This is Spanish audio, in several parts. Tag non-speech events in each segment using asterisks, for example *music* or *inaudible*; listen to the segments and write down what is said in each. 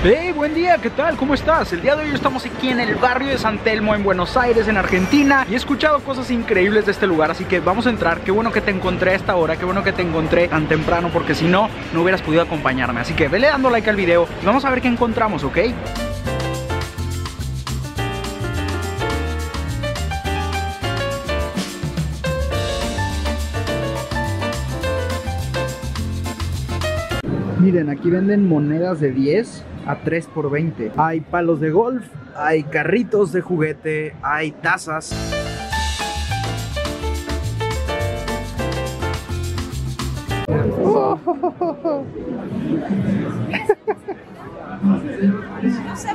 Hey, buen día, ¿qué tal? ¿Cómo estás? El día de hoy estamos aquí en el barrio de San Telmo, en Buenos Aires, en Argentina, y he escuchado cosas increíbles de este lugar, así que vamos a entrar. Qué bueno que te encontré a esta hora, qué bueno que te encontré tan temprano, porque si no, no hubieras podido acompañarme. Así que vele dando like al video y vamos a ver qué encontramos, ¿ok? Miren, aquí venden monedas de 10 a 3 por 20. Hay palos de golf, hay carritos de juguete, hay tazas. *laughs*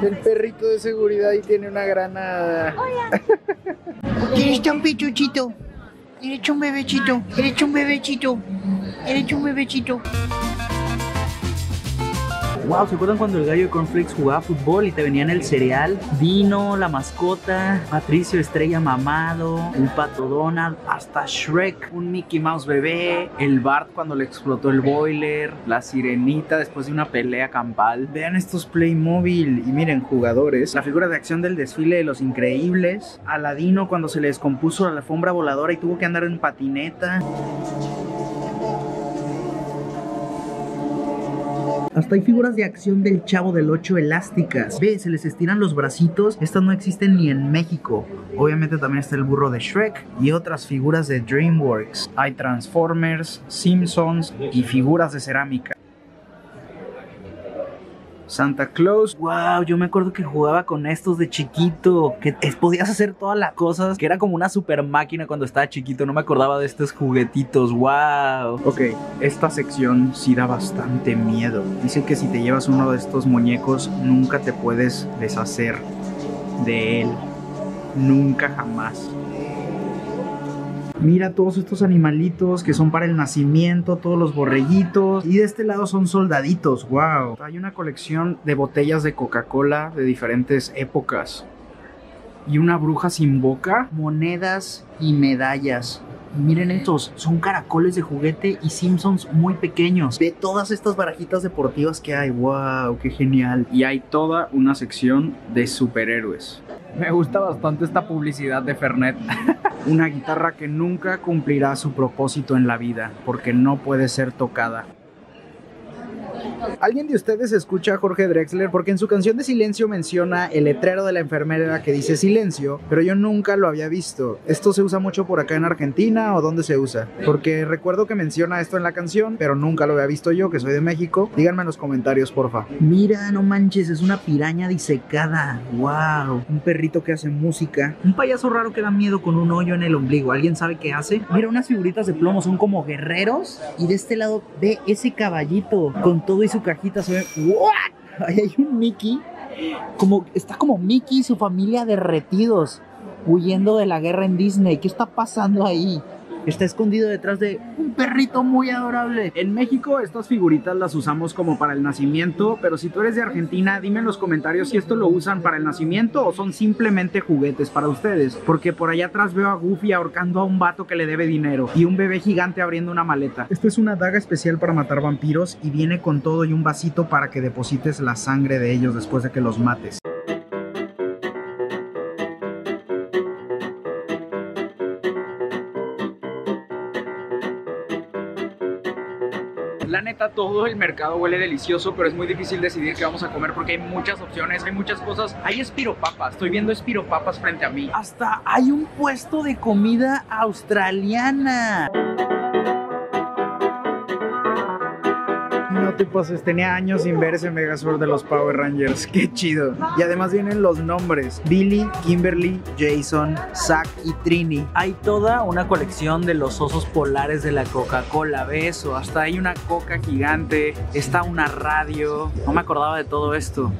El perrito de seguridad ahí tiene una granada. Eres un pechuchito. Eres un bebechito. Eres un bebechito. Eres un bebechito. Wow, ¿se acuerdan cuando el gallo de Cornflakes jugaba fútbol y te venían el cereal? Dino, la mascota, Patricio Estrella mamado, un pato Donald, hasta Shrek, un Mickey Mouse bebé, el Bart cuando le explotó el boiler, la sirenita después de una pelea campal. Vean estos Playmobil y miren, jugadores. La figura de acción del desfile de los increíbles, Aladino cuando se le descompuso la alfombra voladora y tuvo que andar en patineta. Hasta hay figuras de acción del Chavo del 8 elásticas. Ve, se les estiran los bracitos. Estas no existen ni en México. Obviamente también está el burro de Shrek y otras figuras de DreamWorks. Hay Transformers, Simpsons y figuras de cerámica. Santa Claus. Wow, yo me acuerdo que jugaba con estos de chiquito. Que podías hacer todas las cosas. Que era como una super máquina cuando estaba chiquito. No me acordaba de estos juguetitos. Wow. Ok, esta sección sí da bastante miedo. Dice que si te llevas uno de estos muñecos, nunca te puedes deshacer de él. Nunca jamás. Mira todos estos animalitos que son para el nacimiento, todos los borreguitos. Y de este lado son soldaditos, wow. Hay una colección de botellas de Coca-Cola de diferentes épocas. Y una bruja sin boca, monedas y medallas. Miren estos, son caracoles de juguete y Simpsons muy pequeños. De todas estas barajitas deportivas que hay, wow, qué genial. Y hay toda una sección de superhéroes. Me gusta bastante esta publicidad de Fernet. *laughs* Una guitarra que nunca cumplirá su propósito en la vida, porque no puede ser tocada. ¿Alguien de ustedes escucha a Jorge Drexler? Porque en su canción de Silencio menciona el letrero de la enfermera que dice silencio, pero yo nunca lo había visto. ¿Esto se usa mucho por acá en Argentina o dónde se usa? Porque recuerdo que menciona esto en la canción, pero nunca lo había visto yo, que soy de México. Díganme en los comentarios, porfa. Mira, no manches, es una piraña disecada. ¡Wow! Un perrito que hace música. Un payaso raro que da miedo con un hoyo en el ombligo. ¿Alguien sabe qué hace? Mira, unas figuritas de plomo son como guerreros. Y de este lado, ve ese caballito con todo y su cajita. Se ve. ¿What? Ahí hay un Mickey. Como, está como Mickey y su familia derretidos. Huyendo de la guerra en Disney. ¿Qué está pasando ahí? Está escondido detrás de un perrito muy adorable. En México estas figuritas las usamos como para el nacimiento, pero si tú eres de Argentina, dime en los comentarios si esto lo usan para el nacimiento o son simplemente juguetes para ustedes. Porque por allá atrás veo a Goofy ahorcando a un vato que le debe dinero y un bebé gigante abriendo una maleta. Esta es una daga especial para matar vampiros y viene con todo y un vasito para que deposites la sangre de ellos después de que los mates. Neta, todo el mercado huele delicioso, pero es muy difícil decidir qué vamos a comer porque hay muchas opciones, hay muchas cosas. Hay espiropapas, estoy viendo espiropapas frente a mí. Hasta hay un puesto de comida australiana. Pases, tenía años sin ver ese Megazord de los Power Rangers. *laughs* Qué chido. Y además vienen los nombres: Billy, Kimberly, Jason, Zack y Trini. Hay toda una colección de los osos polares de la Coca-Cola. ¿Ves? O hasta hay una coca gigante. Está una radio. No me acordaba de todo esto.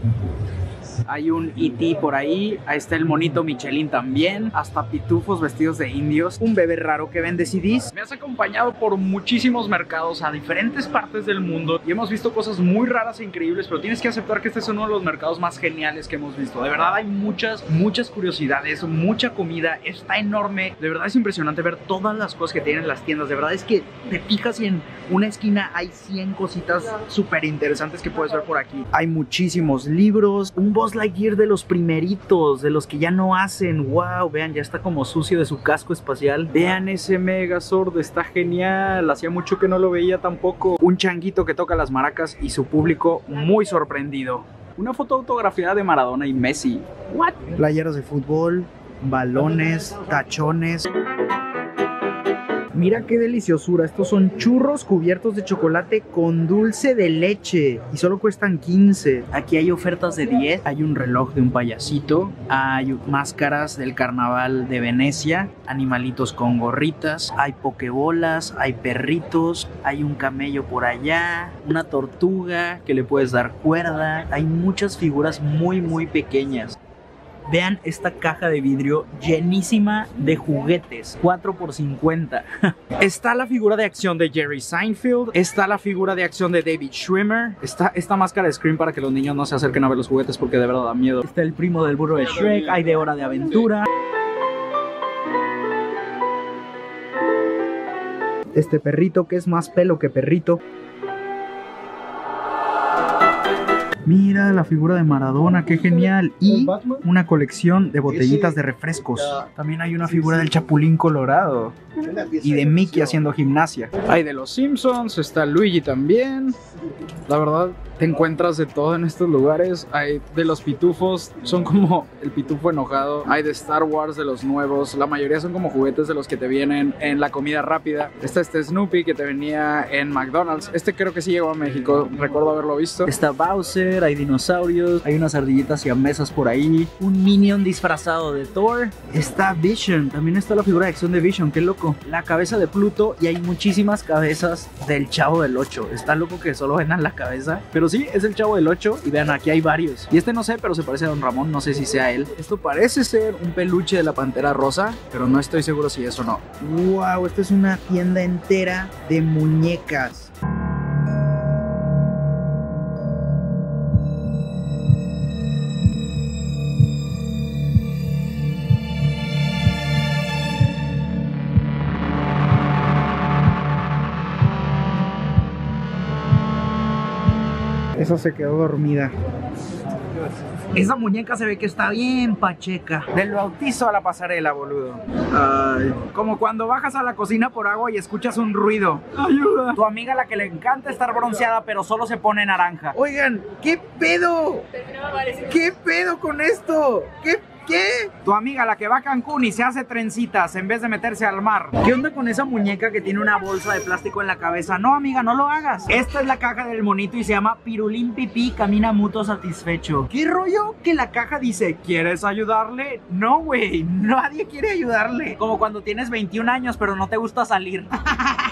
Hay un E.T. por ahí. Ahí está el monito Michelin también. Hasta pitufos vestidos de indios. Un bebé raro que vende CDs. Me has acompañado por muchísimos mercados a diferentes partes del mundo y hemos visto cosas muy raras e increíbles, pero tienes que aceptar que este es uno de los mercados más geniales que hemos visto. De verdad hay muchas, muchas curiosidades, mucha comida. Está enorme. De verdad es impresionante ver todas las cosas que tienen las tiendas. De verdad es que te fijas y en una esquina hay 100 cositas súper interesantes que puedes ver por aquí. Hay muchísimos libros. Un Buzz Lightyear de los primeritos, de los que ya no hacen. Wow, vean, ya está como sucio de su casco espacial. Vean ese Megazord, está genial. Hacía mucho que no lo veía tampoco. Un changuito que toca las maracas y su público muy sorprendido. Una foto autografiada de Maradona y Messi. What? Playeros de fútbol, balones, tachones. Mira qué deliciosura. Estos son churros cubiertos de chocolate con dulce de leche. Y solo cuestan 15. Aquí hay ofertas de 10. Hay un reloj de un payasito. Hay máscaras del carnaval de Venecia. Animalitos con gorritas. Hay pokebolas. Hay perritos. Hay un camello por allá. Una tortuga que le puedes dar cuerda. Hay muchas figuras muy, muy pequeñas. Vean esta caja de vidrio llenísima de juguetes, 4 por 50. *laughs* está la figura de acción de Jerry Seinfeld, está la figura de acción de David Schwimmer, está esta máscara de Scream para que los niños no se acerquen a ver los juguetes porque de verdad da miedo. Está el primo del burro de Shrek, hay de Hora de Aventura. Este perrito que es más pelo que perrito. Mira la figura de Maradona, qué genial. Y una colección de botellitas de refrescos. También hay una figura del Chapulín Colorado. Y de Mickey haciendo gimnasia. Hay de los Simpsons, está Luigi también. La verdad, te encuentras de todo en estos lugares. Hay de los pitufos, son como el pitufo enojado. Hay de Star Wars, de los nuevos. La mayoría son como juguetes de los que te vienen en la comida rápida. Está este Snoopy que te venía en McDonald's. Este creo que sí llegó a México, recuerdo haberlo visto. Está Bowser, hay dinosaurios, hay unas ardillitas y mesas por ahí. Un Minion disfrazado de Thor. Está Vision, también está la figura de acción de Vision, qué loco. La cabeza de Pluto y hay muchísimas cabezas del Chavo del 8. Está loco que solo ven a la cabeza, pero sí, es el Chavo del 8 y vean, aquí hay varios. Y este no sé, pero se parece a Don Ramón, no sé si sea él. Esto parece ser un peluche de la Pantera Rosa, pero no estoy seguro si es o no. Wow, esta es una tienda entera de muñecas. Esa se quedó dormida. Esa muñeca se ve que está bien pacheca. Del bautizo a la pasarela, boludo. Ay. Como cuando bajas a la cocina por agua y escuchas un ruido. Ayuda. Tu amiga la que le encanta estar bronceada, pero solo se pone naranja. Oigan, ¿qué pedo? ¿Qué pedo con esto? ¿Qué ¿Qué? Tu amiga, la que va a Cancún y se hace trencitas en vez de meterse al mar. ¿Qué onda con esa muñeca que tiene una bolsa de plástico en la cabeza? No, amiga, no lo hagas. Esta es la caja del monito y se llama Pirulín Pipí Camina Muto Satisfecho. ¿Qué rollo que la caja dice, ¿quieres ayudarle? No, güey, nadie quiere ayudarle. Como cuando tienes 21 años pero no te gusta salir.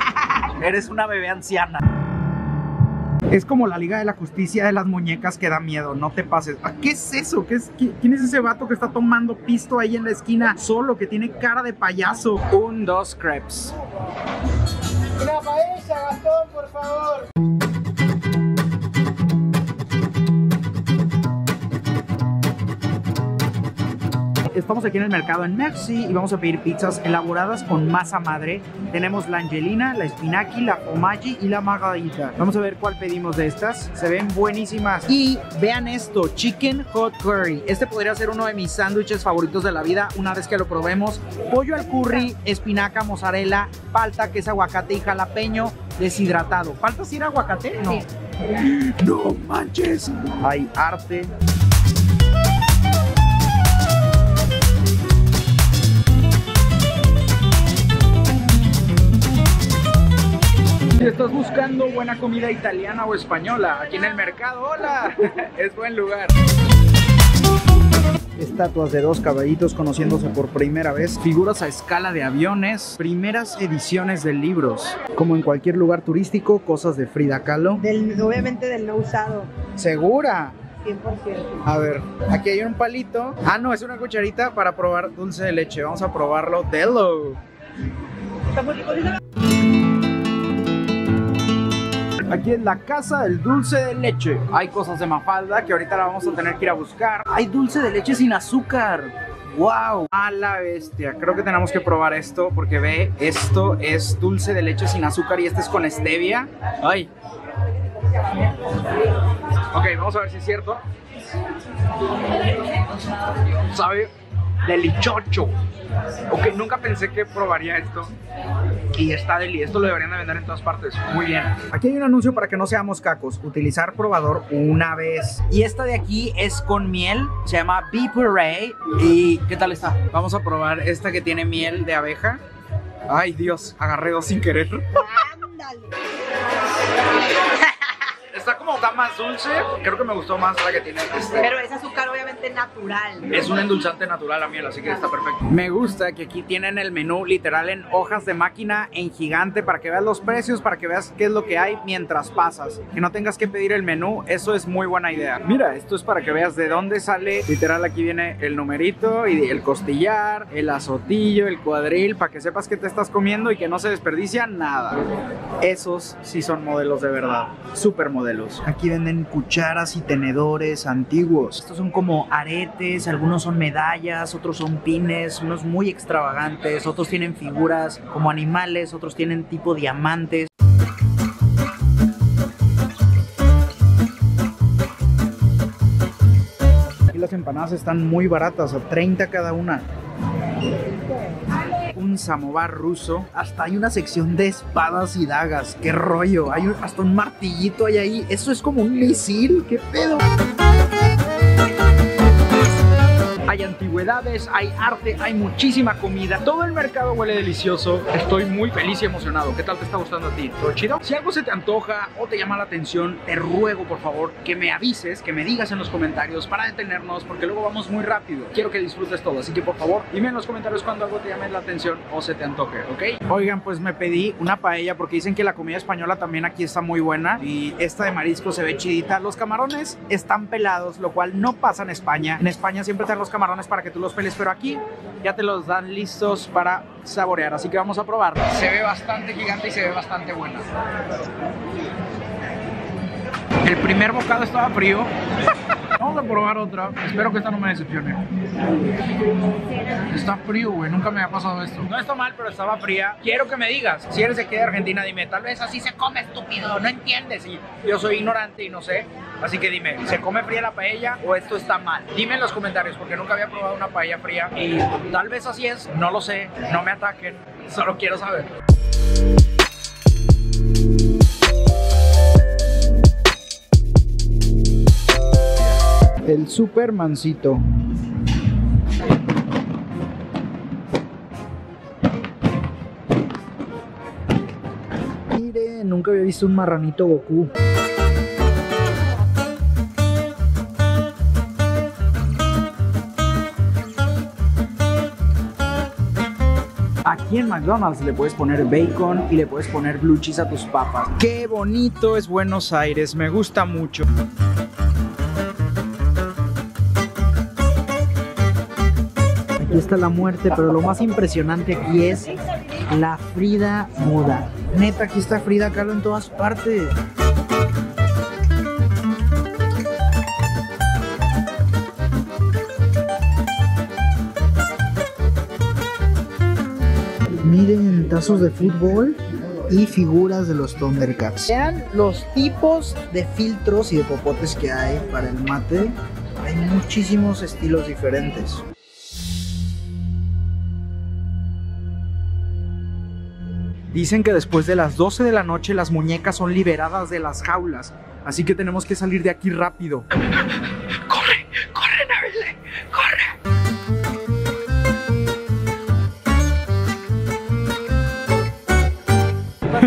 *laughs* Eres una bebé anciana. Es como la Liga de la Justicia de las muñecas que da miedo, no te pases. Ah, ¿Qué es eso? ¿Qué es, ¿Quién es ese vato que está tomando pisto ahí en la esquina solo, que tiene cara de payaso? Un, dos crepes. Una paella, Gastón, por favor. Estamos aquí en el mercado en Merci y vamos a pedir pizzas elaboradas con masa madre. Tenemos la angelina, la espinaki, la pomaggi y la margarita. Vamos a ver cuál pedimos de estas. Se ven buenísimas. Y vean esto, chicken hot curry. Este podría ser uno de mis sándwiches favoritos de la vida una vez que lo probemos. Pollo al curry, espinaca, mozzarella, palta, que es aguacate y jalapeño deshidratado. ¿Falta si era aguacate? No. No manches. Hay arte. Si estás buscando buena comida italiana o española aquí en el mercado, hola, *laughs* es buen lugar. Estatuas de dos caballitos conociéndose por primera vez, figuras a escala de aviones, primeras ediciones de libros. Como en cualquier lugar turístico, cosas de Frida Kahlo. Del, obviamente del no usado. ¿Segura? 100%. A ver, aquí hay un palito. Ah, no, es una cucharita para probar dulce de leche. Vamos a probarlo. Delo. Está muy rico. Aquí es la casa del dulce de leche. Hay cosas de Mafalda que ahorita la vamos a tener que ir a buscar. Hay dulce de leche sin azúcar. ¡Wow! A la bestia. Creo que tenemos que probar esto porque ve, esto es dulce de leche sin azúcar y este es con stevia. ¡Ay! Ok, vamos a ver si es cierto. Sabe delichocho. Ok, nunca pensé que probaría esto. Y está deli, esto lo deberían de vender en todas partes. Muy bien. Aquí hay un anuncio para que no seamos cacos. Utilizar probador una vez. Y esta de aquí es con miel. Se llama Bee Puree. ¿Y qué tal está? Vamos a probar esta que tiene miel de abeja. Ay, Dios, agarré dos sin querer. Ándale. Está como está más dulce. Creo que me gustó más la que tiene este. Pero es azúcar obviamente natural. Es un endulzante natural la miel, así que está perfecto. Me gusta que aquí tienen el menú literal en hojas de máquina en gigante para que veas los precios, para que veas qué es lo que hay mientras pasas. Que no tengas que pedir el menú, eso es muy buena idea. Mira, esto es para que veas de dónde sale. Literal aquí viene el numerito y el costillar, el azotillo, el cuadril, para que sepas que te estás comiendo y que no se desperdicia nada. Esos sí son modelos de verdad, super modelos. Aquí venden cucharas y tenedores antiguos. Estos son como aretes, algunos son medallas, otros son pines, unos muy extravagantes, otros tienen figuras como animales, otros tienen tipo diamantes. Aquí las empanadas están muy baratas, a 30 cada una un samovar ruso. Hasta hay una sección de espadas y dagas. ¡Qué rollo! Hay un- hasta un martillito hay ahí. Eso es como un misil. ¡Qué pedo! Antigüedades, hay arte, hay muchísima comida. Todo el mercado huele delicioso. Estoy muy feliz y emocionado. ¿Qué tal te está gustando a ti? ¿Todo chido? Si algo se te antoja o te llama la atención, te ruego por favor que me avises, que me digas en los comentarios para detenernos, porque luego vamos muy rápido. Quiero que disfrutes todo, así que por favor, dime en los comentarios cuando algo te llame la atención o se te antoje, ¿ok? Oigan, pues me pedí una paella porque dicen que la comida española también aquí está muy buena y esta de marisco se ve chidita. Los camarones están pelados, lo cual no pasa en España. En España siempre dan los camarones para que tú los peles, pero aquí ya te los dan listos para saborear. Así que vamos a probar. Se ve bastante gigante y se ve bastante buena. El primer bocado estaba frío. Vamos a probar otra. Espero que esta no me decepcione. Está frío, güey. Nunca me ha pasado esto. No está mal, pero estaba fría. Quiero que me digas. Si eres de aquí de Argentina, dime. Tal vez así se come, estúpido. No entiendes. Y yo soy ignorante y no sé. Así que dime, ¿se come fría la paella o esto está mal? Dime en los comentarios porque nunca había probado una paella fría y tal vez así es, no lo sé, no me ataquen, solo quiero saber. El Supermancito. Mire, nunca había visto un marranito Goku. Aquí en McDonald's le puedes poner bacon y le puedes poner blue cheese a tus papas. Qué bonito es Buenos Aires, me gusta mucho. Aquí está la muerte, pero lo más impresionante aquí es la Frida muda. Neta, aquí está Frida Kahlo en todas partes. Miren, tazos de fútbol y figuras de los Thundercats. Vean los tipos de filtros y de popotes que hay para el mate. Hay muchísimos estilos diferentes. Dicen que después de las 12 de la noche las muñecas son liberadas de las jaulas, así que tenemos que salir de aquí rápido.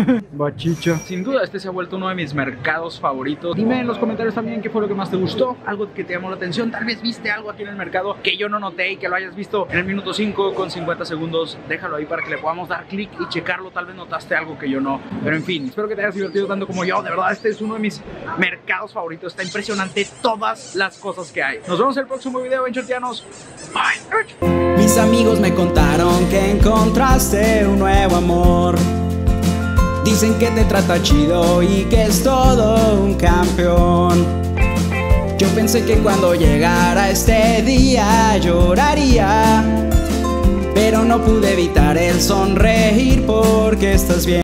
*laughs* Bachicha. Sin duda, este se ha vuelto uno de mis mercados favoritos. Dime en los comentarios también qué fue lo que más te gustó, algo que te llamó la atención. Tal vez viste algo aquí en el mercado que yo no noté y que lo hayas visto en el minuto 5 con 50 segundos. Déjalo ahí para que le podamos dar clic y checarlo. Tal vez notaste algo que yo no. Pero en fin, espero que te hayas divertido tanto como yo. De verdad, este es uno de mis mercados favoritos. Está impresionante todas las cosas que hay. Nos vemos en el próximo video, Venturtianos. Bye. Mis amigos me contaron que encontraste un nuevo amor. Dicen que te trata chido y que es todo un campeón. Yo pensé que cuando llegara este día lloraría, pero no pude evitar el sonreír porque estás bien.